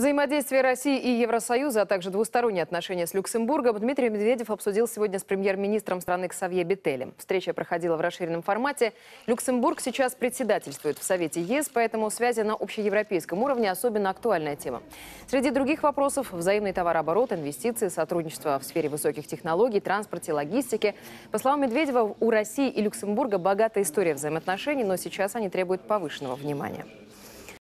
Взаимодействие России и Евросоюза, а также двусторонние отношения с Люксембургом Дмитрий Медведев обсудил сегодня с премьер-министром страны Ксавье Бетелем. Встреча проходила в расширенном формате. Люксембург сейчас председательствует в Совете ЕС, поэтому связи на общеевропейском уровне особенно актуальная тема. Среди других вопросов – взаимный товарооборот, инвестиции, сотрудничество в сфере высоких технологий, транспорте, логистике. По словам Медведева, у России и Люксембурга богатая история взаимоотношений, но сейчас они требуют повышенного внимания.